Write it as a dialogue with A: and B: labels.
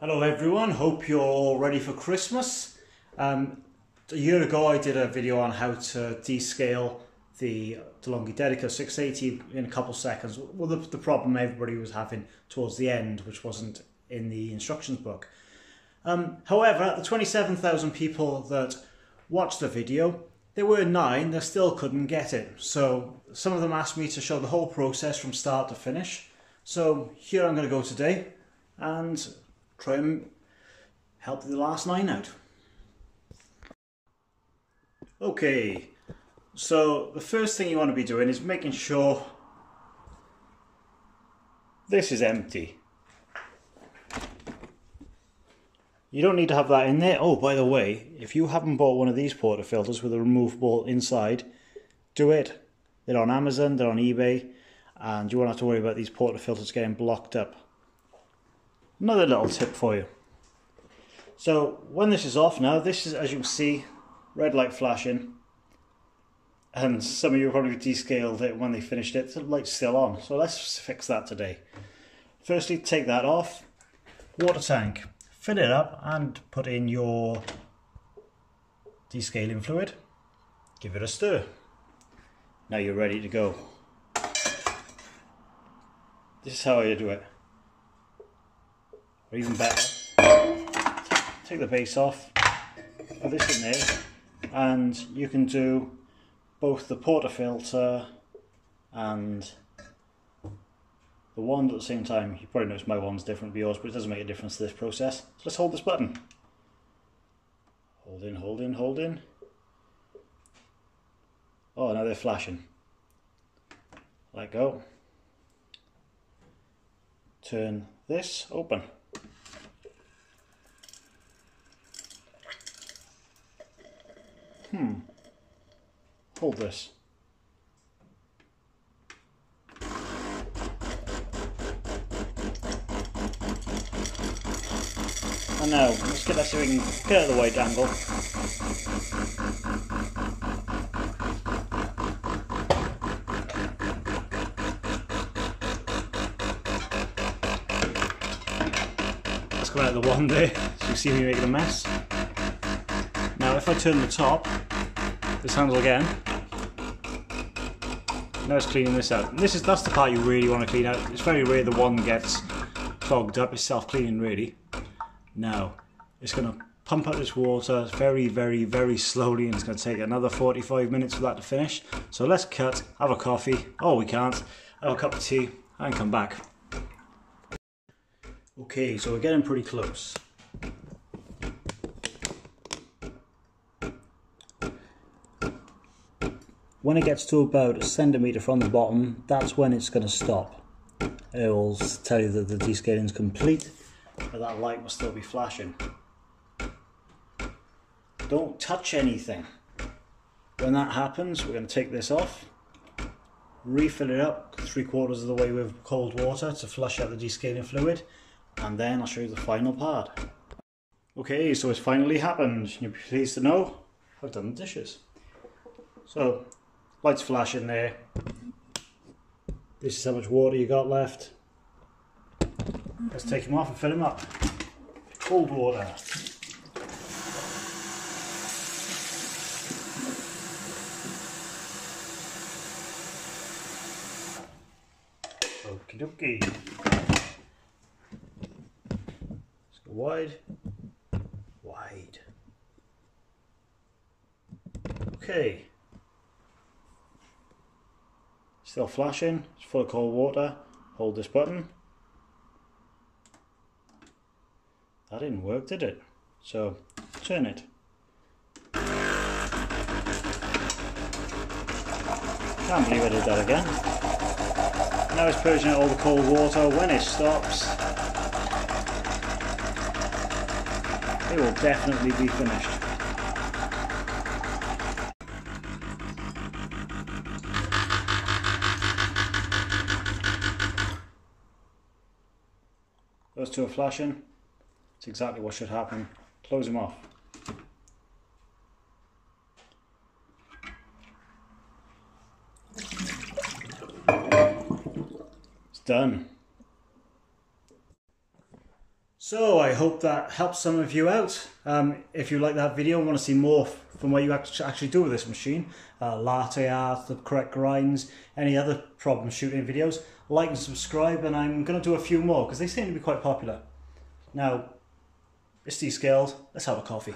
A: Hello everyone, hope you're all ready for Christmas. Um, a year ago I did a video on how to descale the DeLonghi Dedica 680 in a couple seconds. Well, the, the problem everybody was having towards the end, which wasn't in the instructions book. Um, however, the 27,000 people that watched the video, there were nine that still couldn't get it. So some of them asked me to show the whole process from start to finish. So here I'm going to go today and try and help the last nine out. Okay, so the first thing you want to be doing is making sure this is empty. You don't need to have that in there. Oh, by the way, if you haven't bought one of these portafilters with a removable inside, do it. They're on Amazon, they're on eBay, and you won't have to worry about these portafilters getting blocked up. Another little tip for you. So when this is off now, this is, as you can see, red light flashing. And some of you probably descaled it when they finished it. The light's still on. So let's fix that today. Firstly, take that off. Water tank. Fill it up and put in your descaling fluid. Give it a stir. Now you're ready to go. This is how I do it or even better, take the base off, put this in there, and you can do both the portafilter and the wand at the same time. You probably notice my wand's different to yours, but it doesn't make a difference to this process. So let's hold this button. Hold in, hold in, hold in. Oh, now they're flashing. Let go. Turn this open. Hmm. Hold this. I know. let's get that so we can get out of the way dangle. Let's come out of the wand there, so you see me making a mess. Now if I turn the top, this handle again, now it's cleaning this out. And this is that's the part you really want to clean out. It's very rare the one gets clogged up, it's self-cleaning really. Now, it's going to pump out this water very, very, very slowly and it's going to take another 45 minutes for that to finish. So let's cut, have a coffee, oh we can't, have a cup of tea and come back. Okay, so we're getting pretty close. When it gets to about a centimetre from the bottom, that's when it's going to stop. It will tell you that the descaling is complete, but that light will still be flashing. Don't touch anything. When that happens, we're going to take this off, refill it up three quarters of the way with cold water to flush out the descaling fluid, and then I'll show you the final part. Okay, so it's finally happened. You'll be pleased to know I've done the dishes. So Lights flashing there. This is how much water you got left. Let's take them off and fill them up. Cold water. Okie dokie. Let's go wide. Wide. Okay. Still flashing, it's full of cold water. Hold this button. That didn't work, did it? So, turn it. Can't believe I did that again. Now it's purging out all the cold water. When it stops, it will definitely be finished. Those two are flashing. It's exactly what should happen. Close them off. It's done. So I hope that helps some of you out. Um, if you like that video and want to see more from what you actually do with this machine, uh, latte art, the correct grinds, any other problem shooting videos, like and subscribe and I'm going to do a few more because they seem to be quite popular. Now, it's Steve Scales, let's have a coffee.